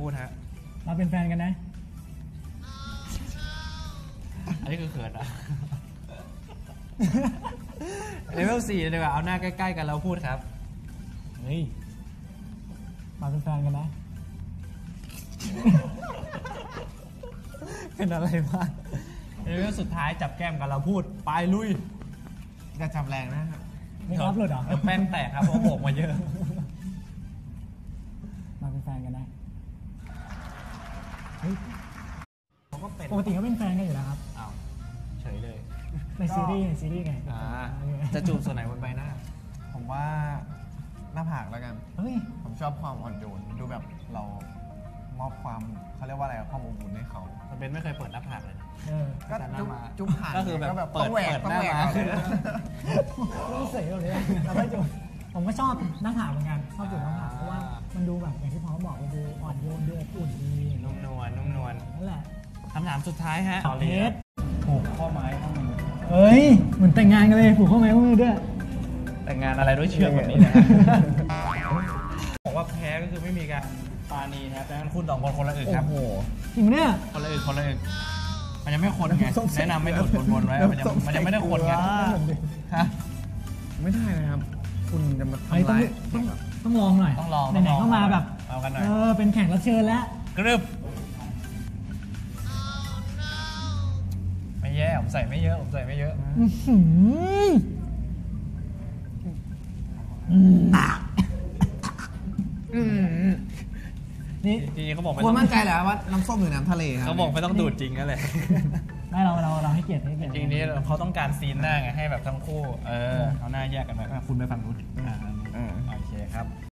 พูดฮะ เราเป็นแฟนกันนะ อันนี้คือเขินอะ เลเวลสี่ดีกว่าเอาหน้าใกล้ๆกันแล้วพูดครับ เฮ้ย เราเป็นแฟนกันนะ เป็นอะไรบ้างเลเวลสุดท้ายจับแก้มกันเราพูด ไปลุยจะจับแรงนะฮะไม่รับเลยเหรอ ดี๋วแป้นแตกครับเพราะโบกมาเยอะ เราเป็นแฟนกันนะ เฮ้ยเขาก็เป็นปกติเขาเป็นแฟนกันอยู่แล้วครับ อ้าวเฉยเลย ในซีรีส์ในซีรีส์ไงอ่าเออจะจูบส่วนไหนบนใบหน้า ผมว่าหน้าผากแล้วกัน เฮ้ย ผมชอบความอ่อนโยนดูแบบเรามอบความเขาเรียกว่าอะไรอะความอบอุ่นให้เขาแต่เบนไม่เคยเปิดหน้าผากเลยนะเออก็แต่หน้าจุ๊บม้าจุ๊บผ่านก็คือแบบก็เปิดต้องแหวกเปิดต้องหน้าแหวกม้าเอาเลยนะรู้สึกเลยเราไม่จูบผม ก็ชอบหน้าผากเหมือนกันชอบจูบหน้าผากเพราะว่ามันดูแบบอย่างที่พ่อบอกมันดูอ่อนโยนดูอบอุ่นดีนุ่มนวลนุ่มนวลนั่นแหละคำถามสุดท้ายฮะเพชรผูกข้อไม้ข้อมือเฮ้ยเหมือนแต่งงานกันเลยผูกข้อไม้ข้อมือด้วย แต่งงานอะไรด้วยเชือกแบบนี้นะบอกว่าแพ้ก็คือไม่มีการปาณีนะครับแต่งั้นคุณสองคนคนละอึกครับโอ้โหจริงปะเนี่ยคนละอึกคนละอึกมันยังไม่คนไงแนะนำไม่ดูดบนๆไว้มันยังมันยังไม่ได้คนไงฮะไม่ได้นะครับ คุณจะมาเฮ้ยทำต้องร้ายต้องต้องลองหน่อยต้องลองไหนๆเข้ามาแบบเอากันหน่อย เออเป็นแขกรับเชิญแล้วกรึบไม่แย่ผมใส่ไม่เยอะผมใส่ไม่เยอะอื้อหือนี่จริงๆเขาบอกไม่คุต้ณองมั่นใจแหละว่าน้ำส้มหรือน้ำทะเลครับเขาบอกไม่ต้องดูดจริงนั่นแหละ ไม่เราเราเราให้เกียรติให้เกียรติจริงๆ นี้เขาต้องการซีนหน้าไงให้แบบทั้งคู่ เออเอาหน้าแยกกันไว้อะคุณไปฝั่งนู้นอ่าเออโอเคครับ